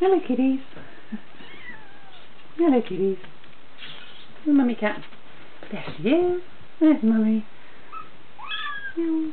Hello kitties. Hello kitties. Mummy cat? There she is. There's mummy. Meow.